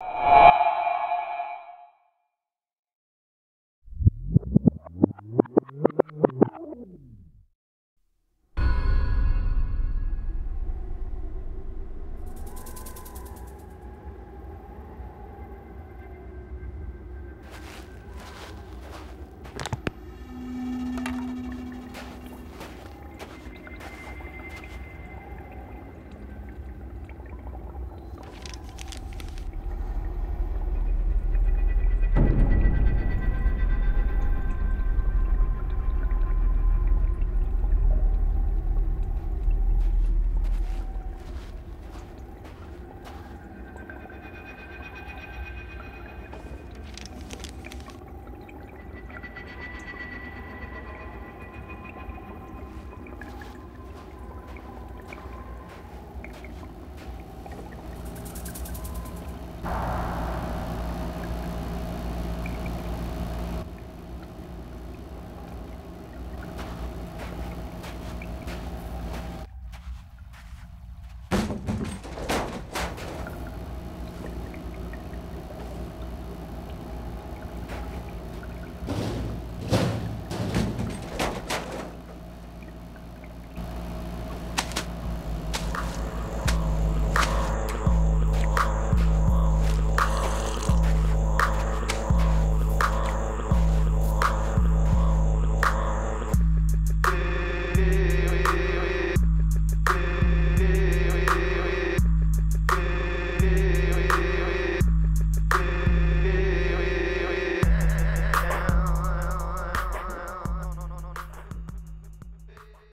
you